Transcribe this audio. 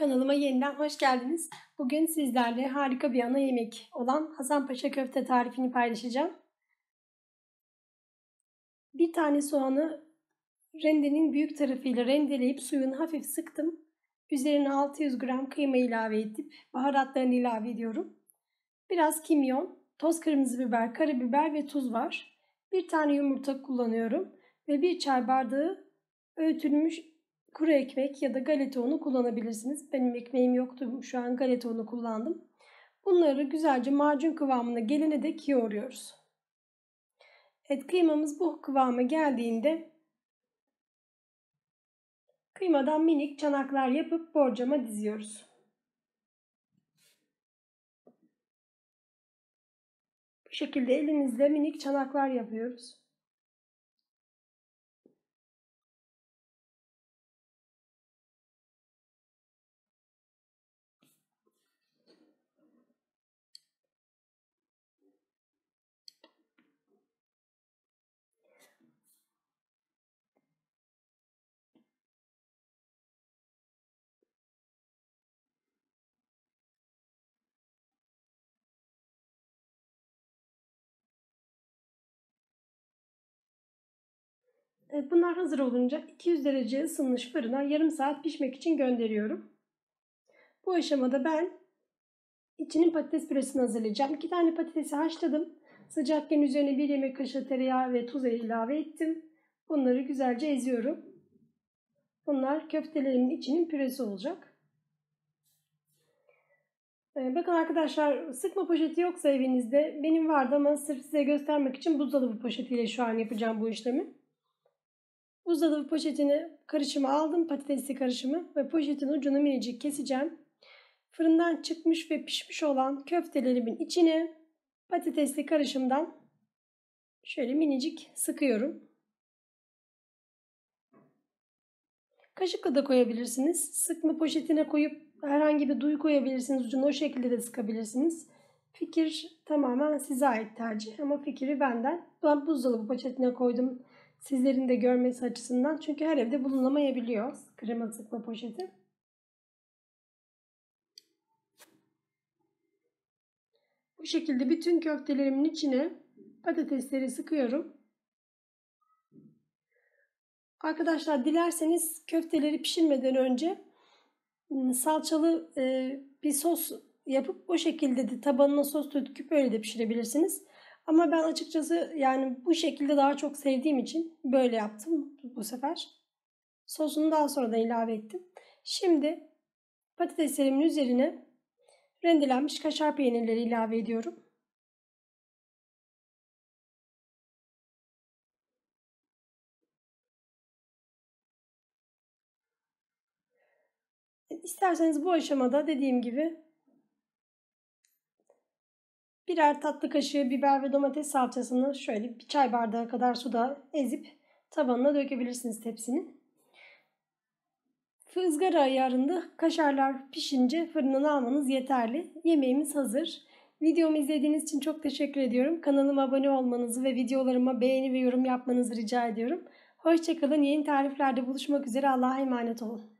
Kanalıma yeniden hoş geldiniz. Bugün sizlerle harika bir ana yemek olan Hasanpaşa köfte tarifini paylaşacağım. Bir tane soğanı rendenin büyük tarafıyla rendeleyip suyunu hafif sıktım. Üzerine 600 gram kıyma ilave edip baharatlarını ilave ediyorum. Biraz kimyon, toz kırmızı biber, karabiber ve tuz var. Bir tane yumurta kullanıyorum ve bir çay bardağı öğütülmüş kuru ekmek ya da galeta unu kullanabilirsiniz. Benim ekmeğim yoktu. Şu an galeta unu kullandım. Bunları güzelce macun kıvamına gelene dek yoğuruyoruz. Et kıymamız bu kıvama geldiğinde kıymadan minik çanaklar yapıp borcama diziyoruz. Bu şekilde elimizle minik çanaklar yapıyoruz. Bunlar hazır olunca 200 derece ısınmış fırına yarım saat pişmek için gönderiyorum. Bu aşamada ben içinin patates püresini hazırlayacağım. 2 tane patatesi haşladım. Sıcakken üzerine 1 yemek kaşığı tereyağı ve tuz ilave ettim. Bunları güzelce eziyorum. Bunlar köftelerimin içinin püresi olacak. Ee, bakın arkadaşlar sıkma poşeti yoksa evinizde benim vardı ama sırf size göstermek için buzdolabı poşetiyle şu an yapacağım bu işlemi. Buzdolabı poşetini karışımı aldım patatesli karışımı ve poşetin ucunu minicik keseceğim. Fırından çıkmış ve pişmiş olan köftelerimin içine patatesli karışımdan şöyle minicik sıkıyorum. Kaşıkla da koyabilirsiniz. Sıkma poşetine koyup herhangi bir duy koyabilirsiniz ucunu o şekilde de sıkabilirsiniz. Fikir tamamen size ait tercih ama fikri benden. Ben buzdolabı poşetine koydum sizlerin de görmesi açısından. Çünkü her evde bulunamayabiliyor krema sıkma poşeti. Bu şekilde bütün köftelerimin içine patatesleri sıkıyorum. Arkadaşlar dilerseniz köfteleri pişirmeden önce ıı, salçalı bir sos yapıp o şekilde de tabanına sos döküp öyle de pişirebilirsiniz. Ama ben açıkçası yani bu şekilde daha çok sevdiğim için böyle yaptım bu sefer. Sosunu daha sonra da ilave ettim. Şimdi patateslerimin üzerine rendelenmiş kaşar peynirleri ilave ediyorum. İsterseniz bu aşamada dediğim gibi Birer tatlı kaşığı biber ve domates salçasını şöyle bir çay bardağı kadar suda ezip tabanına dökebilirsiniz tepsinin. Fızgara ayarında kaşarlar pişince fırından almanız yeterli. Yemeğimiz hazır. Videomu izlediğiniz için çok teşekkür ediyorum. Kanalıma abone olmanızı ve videolarıma beğeni ve yorum yapmanızı rica ediyorum. Hoşçakalın. Yeni tariflerde buluşmak üzere. Allah'a emanet olun.